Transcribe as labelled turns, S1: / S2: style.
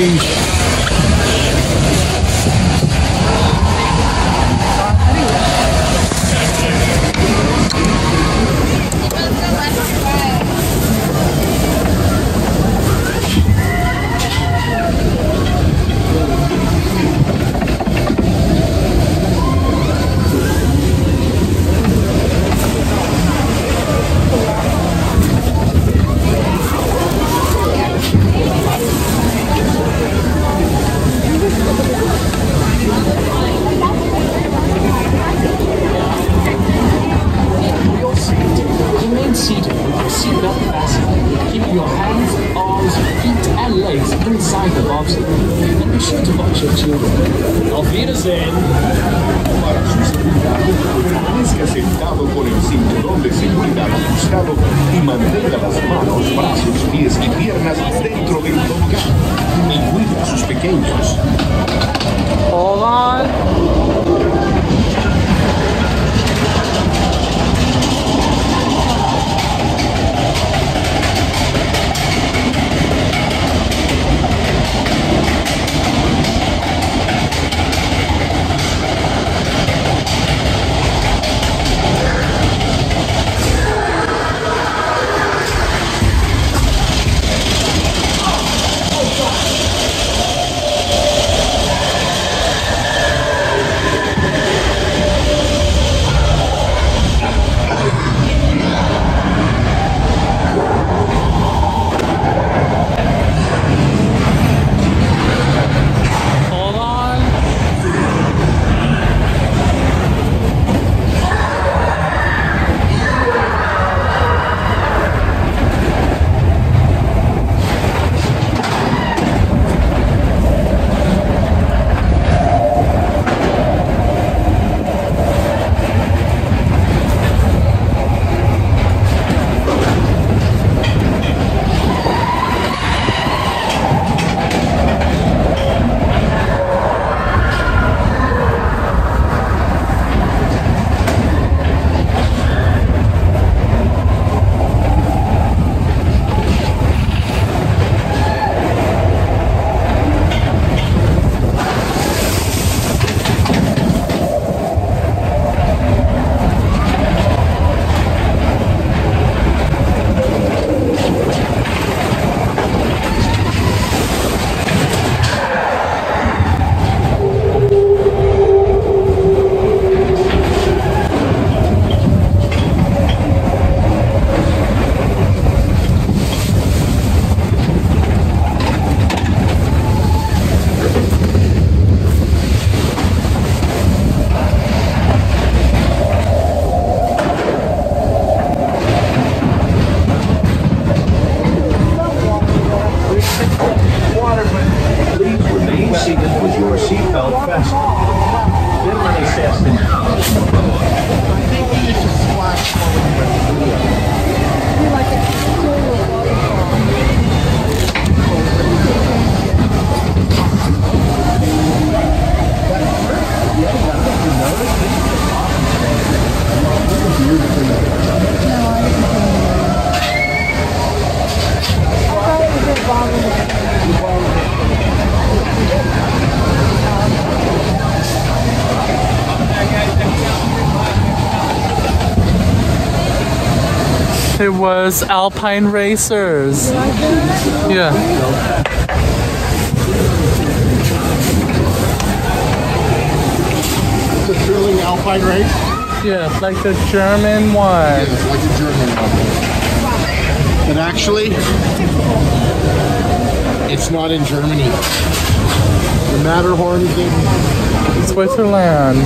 S1: Sheesh. Para Auf Wiedersehen. Permanezca sentado con el cinturón de seguridad ajustado y mantenga las manos, brazos, pies y piernas dentro del seatbelt fastened. Then fasten
S2: It was Alpine Racers. Yeah.
S3: The thrilling Alpine race?
S2: Yeah, like the German one.
S3: It's like a German one. But actually, it's not in Germany. The Matterhorn is in
S2: Switzerland.